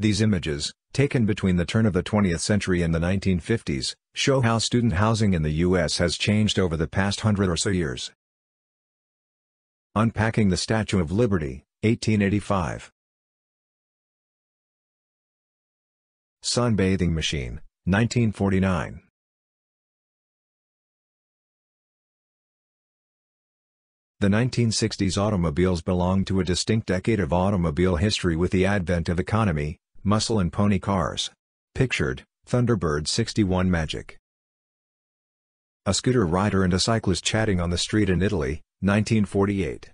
These images, taken between the turn of the 20th century and the 1950s, show how student housing in the U.S. has changed over the past hundred or so years. Unpacking the Statue of Liberty, 1885 Sunbathing Machine, 1949 The 1960s automobiles belong to a distinct decade of automobile history with the advent of economy, muscle and pony cars. Pictured, Thunderbird 61 Magic. A scooter rider and a cyclist chatting on the street in Italy, 1948.